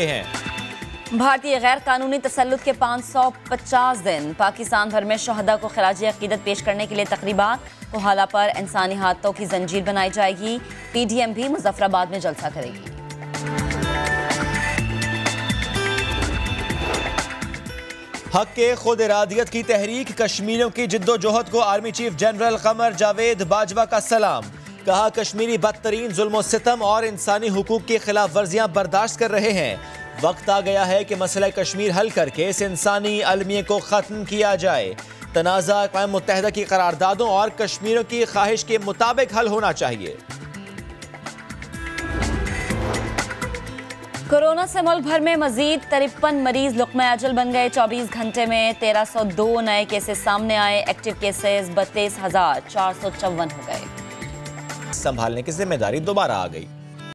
रहे हैं। भारतीय गैर कानूनी तसल्लुत के 550 दिन पाकिस्तान भर में शहदा को खराज अकीदत पेश करने के लिए तकरीबा कोहाला पर इंसानी हाथों की जंजीर बनाई जाएगी। पी डी एम भी मुजफ्फराबाद में जलसा करेगी। हक के खुद इरादियत की तहरीक कश्मीरियों की जिद्दोजहद को army chief general Qamar Javed Bajwa का सलाम। कहा, कश्मीरी बदतरीन जुल्म सितम और इंसानी हकूक की खिलाफ वर्जियाँ बर्दाश्त कर रहे हैं। वक्त आ गया है कि मसला कश्मीर हल करके इस इंसानी अलमिए को ख़त्म किया जाए। तनाज़ा अकवा मुतहदा की करारदादों और कश्मीरों की ख्वाहिश के मुताबिक हल होना चाहिए। कोरोना से मुल्क भर में मजीद तिरपन मरीज़ लुकमा अजल बन गए। 24 घंटे में 1302 नए केसेस सामने आए। एक्टिव केसेस बत्तीस हज़ार चार सौ चौवन हो गए। संभालने की ज़िम्मेदारी दोबारा आ गई।